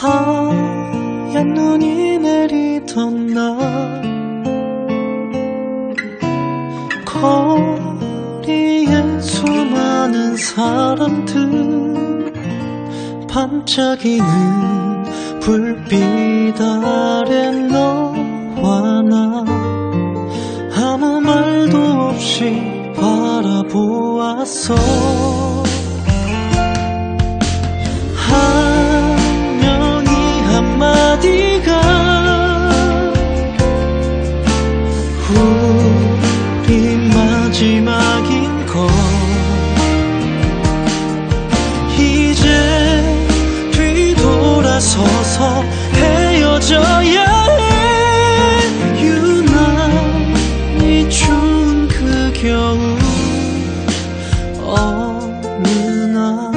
하얀 눈이 내리던 날 거리에 수많은 사람들 반짝이는 불빛 아래 너와 나 아무 말도 없이 바라보았어 서서 헤어져야 해. 유난히 추운 그 겨울. 어느 날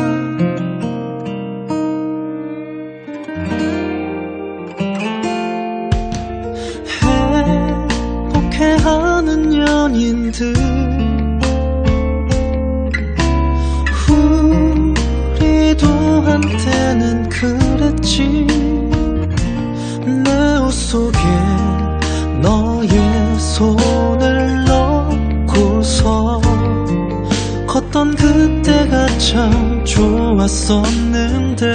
행복해하는 연인들 그랬지 내 옷 속에 너의 손을 넣고서 걷던 그때가 참 좋았었는데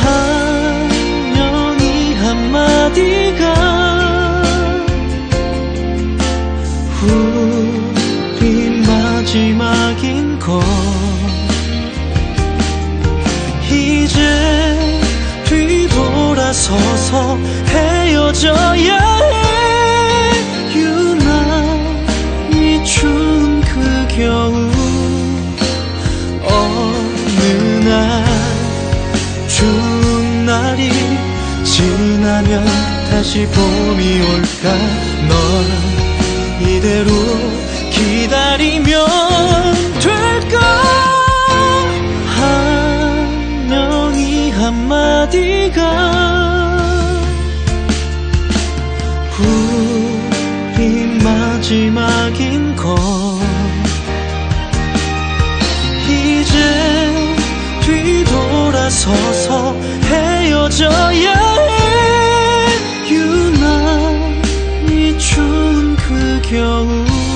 한 명이 한마디가 우리 마지막인 걸 돌아서서 헤어져야 해. 유난히 추운 그 겨울 어느 날 추운 날이 지나면 다시 봄이 올까? 널 이대로 기다리면 마지막인 걸 이제 뒤돌아서서 헤어져야 해. 유난히 추운 그 겨울.